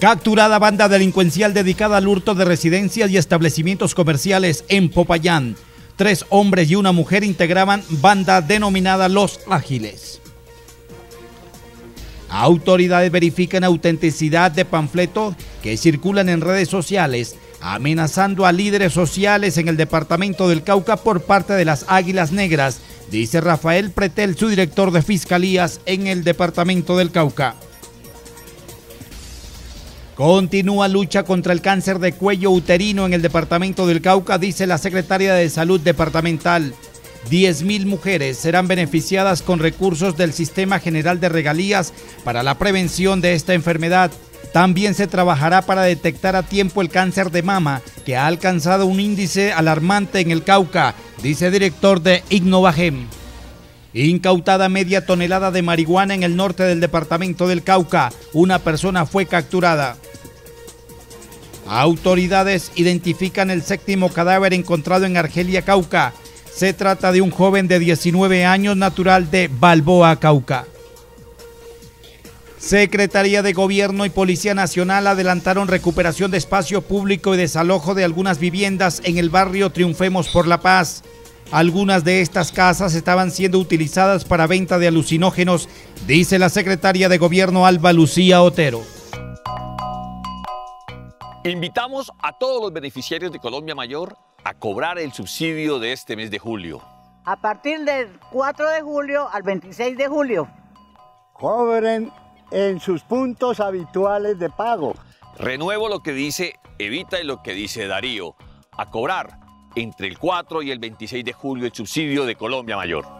Capturada banda delincuencial dedicada al hurto de residencias y establecimientos comerciales en Popayán. Tres hombres y una mujer integraban banda denominada Los Ágiles. Autoridades verifican autenticidad de panfletos que circulan en redes sociales amenazando a líderes sociales en el departamento del Cauca por parte de las Águilas Negras, dice Rafael Pretel, su director de fiscalías en el departamento del Cauca. Continúa lucha contra el cáncer de cuello uterino en el departamento del Cauca, dice la secretaria de Salud departamental. 10.000 mujeres serán beneficiadas con recursos del Sistema General de Regalías para la prevención de esta enfermedad. También se trabajará para detectar a tiempo el cáncer de mama, que ha alcanzado un índice alarmante en el Cauca, dice director de Ignovagem. Incautada media tonelada de marihuana en el norte del departamento del Cauca. Una persona fue capturada. Autoridades identifican el séptimo cadáver encontrado en Argelia, Cauca. Se trata de un joven de 19 años natural de Balboa, Cauca. Secretaría de Gobierno y Policía Nacional adelantaron recuperación de espacio público y desalojo de algunas viviendas en el barrio Triunfemos por la Paz. Algunas de estas casas estaban siendo utilizadas para venta de alucinógenos, dice la secretaria de Gobierno Alba Lucía Otero. Invitamos a todos los beneficiarios de Colombia Mayor a cobrar el subsidio de este mes de julio. A partir del 4 de julio al 26 de julio. Cobren en sus puntos habituales de pago. Renuevo lo que dice Evita y lo que dice Darío. A cobrar entre el 4 y el 26 de julio el subsidio de Colombia Mayor.